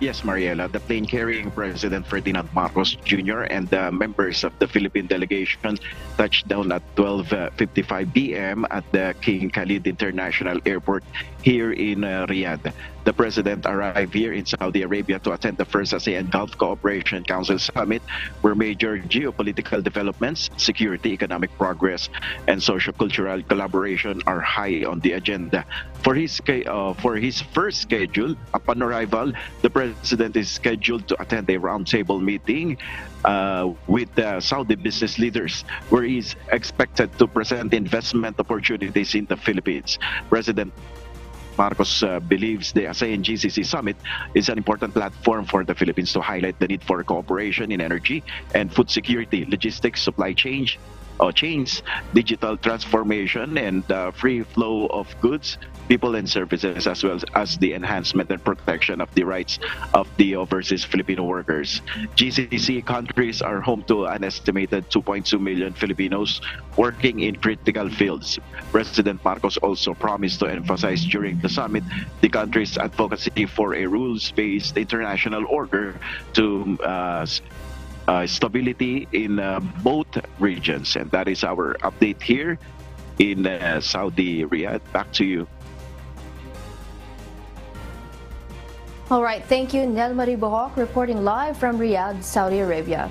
Yes, Mariela, the plane carrying President Ferdinand Marcos Jr. and the members of the Philippine delegation touched down at 12.55 p.m. at the King Khalid International Airport here in uh, Riyadh. The president arrived here in Saudi Arabia to attend the first ASEAN Gulf Cooperation Council Summit, where major geopolitical developments, security, economic progress, and socio-cultural collaboration are high on the agenda. For his uh, for his first schedule, upon arrival, the president is scheduled to attend a roundtable meeting uh, with uh, Saudi business leaders, where he is expected to present investment opportunities in the Philippines. President Marcos uh, believes the ASEAN GCC summit is an important platform for the Philippines to highlight the need for cooperation in energy and food security, logistics, supply chain, uh, chains, digital transformation, and uh, free flow of goods, people, and services, as well as the enhancement and protection of the rights of the overseas Filipino workers. GCC countries are home to an estimated 2.2 million Filipinos working in critical fields. President Marcos also promised to emphasize during the summit the country's advocacy for a rules-based international order to uh, uh, stability in uh, both regions. And that is our update here in uh, Saudi Riyadh. Back to you. All right, thank you, Nel Maribojoc, reporting live from Riyadh, Saudi Arabia.